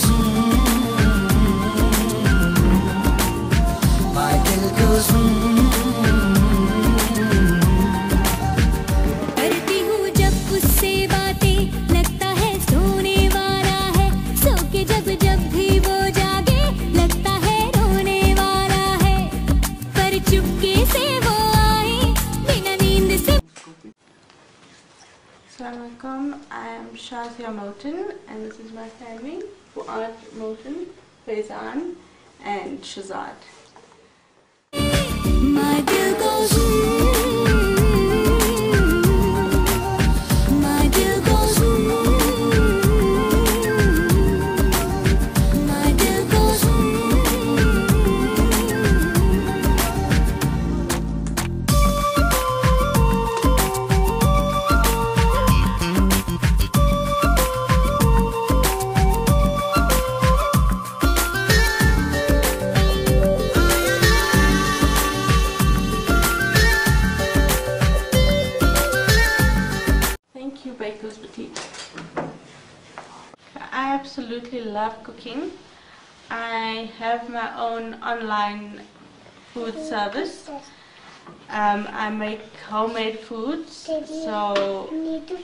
azul. Assalamualaikum. I am Shazia Motan and this is my family. Fuad Motan, Faizan and Shazad. Baker's Boutique. I absolutely love cooking. I have my own online food service. Um, I make homemade foods, so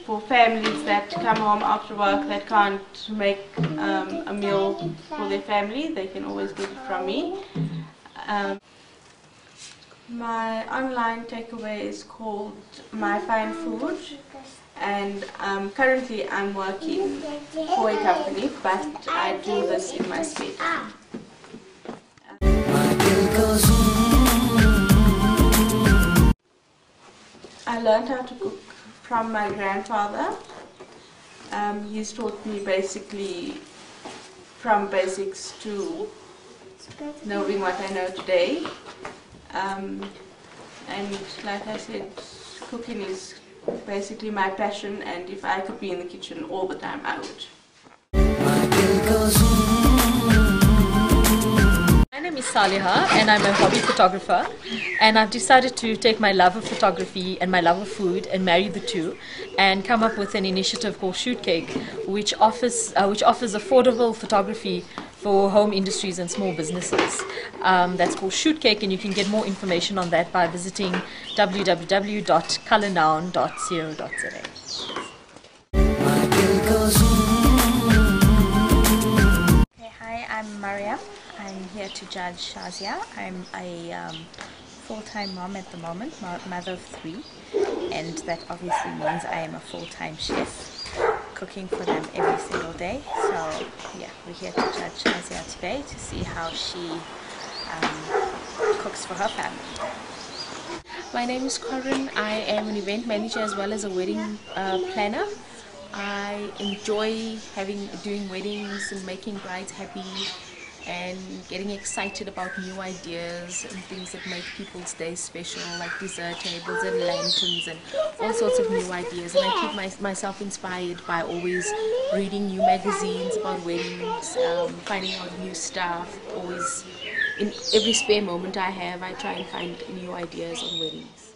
for families that come home after work that can't make um, a meal for their family, they can always get it from me. Um, my online takeaway is called My Fine Food, and um, currently I'm working for a company, but I do this in my spare time. I learned how to cook from my grandfather. Um, he's taught me basically from basics to knowing what I know today. Um, and like I said, cooking is basically my passion, and if I could be in the kitchen all the time, I would. Name is Saliha and I'm a hobby photographer and I've decided to take my love of photography and my love of food and marry the two and come up with an initiative called Shoot Cake which offers uh, which offers affordable photography for home industries and small businesses. Um, that's called Shoot Cake and you can get more information on that by visiting www.colornoun.co.za. Hey, hi, I'm Maria. I'm here to judge Shazia. I'm a um, full-time mom at the moment, mo- mother of three, and that obviously means I am a full-time chef, cooking for them every single day. So yeah, we're here to judge Shazia today to see how she um, cooks for her family. My name is Corinne. I am an event manager as well as a wedding uh, planner. I enjoy having doing weddings and making brides happy and getting excited about new ideas and things that make people's days special, like dessert tables and lanterns and all sorts of new ideas. And I keep my, myself inspired by always reading new magazines about weddings, um, finding out new stuff. Always, in every spare moment I have, I try and find new ideas on weddings.